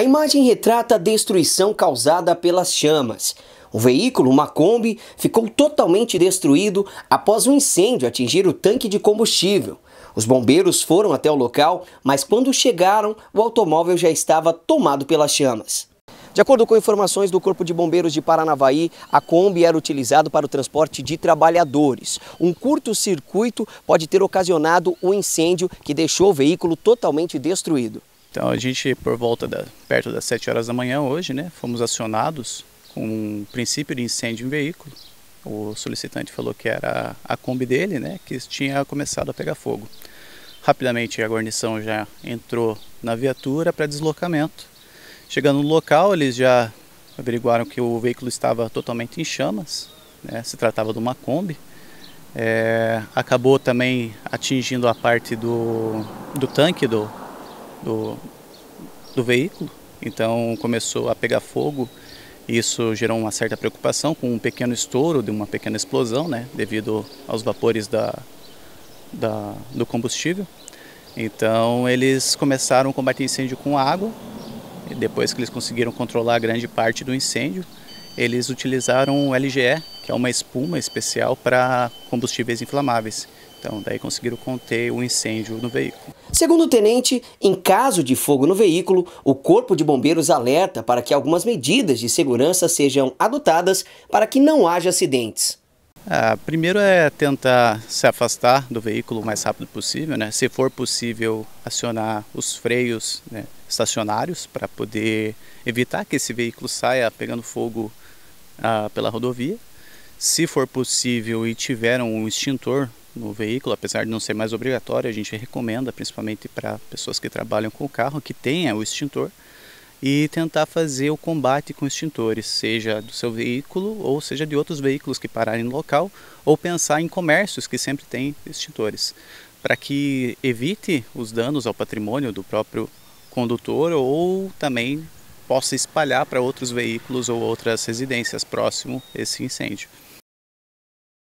A imagem retrata a destruição causada pelas chamas. O veículo, uma Kombi, ficou totalmente destruído após um incêndio atingir o tanque de combustível. Os bombeiros foram até o local, mas quando chegaram, o automóvel já estava tomado pelas chamas. De acordo com informações do Corpo de Bombeiros de Paranavaí, a Kombi era utilizado para o transporte de trabalhadores. Um curto-circuito pode ter ocasionado o um incêndio que deixou o veículo totalmente destruído. Então a gente, por volta da, perto das 7 horas da manhã hoje, né, fomos acionados com um princípio de incêndio em veículo. O solicitante falou que era a Kombi dele, né, que tinha começado a pegar fogo. Rapidamente a guarnição já entrou na viatura para deslocamento. Chegando no local, eles já averiguaram que o veículo estava totalmente em chamas, né, se tratava de uma Kombi. É, acabou também atingindo a parte do, do tanque do, do, do veículo, então começou a pegar fogo. Isso gerou uma certa preocupação com um pequeno estouro de uma pequena explosão, né, devido aos vapores da, da, do combustível. Então eles começaram a combater incêndio com água. E depois que eles conseguiram controlar grande parte do incêndio, eles utilizaram o LGE, que é uma espuma especial para combustíveis inflamáveis. Então, daí conseguiram conter o incêndio no veículo. Segundo o tenente, em caso de fogo no veículo, o Corpo de Bombeiros alerta para que algumas medidas de segurança sejam adotadas para que não haja acidentes. Ah, primeiro é tentar se afastar do veículo o mais rápido possível, né? se for possível acionar os freios né, estacionários para poder evitar que esse veículo saia pegando fogo ah, pela rodovia. Se for possível e tiver um extintor no veículo, apesar de não ser mais obrigatório, a gente recomenda, principalmente para pessoas que trabalham com o carro, que tenha o extintor e tentar fazer o combate com extintores, seja do seu veículo ou seja de outros veículos que pararem no local, ou pensar em comércios que sempre têm extintores, para que evite os danos ao patrimônio do próprio condutor ou também possa espalhar para outros veículos ou outras residências próximo esse incêndio.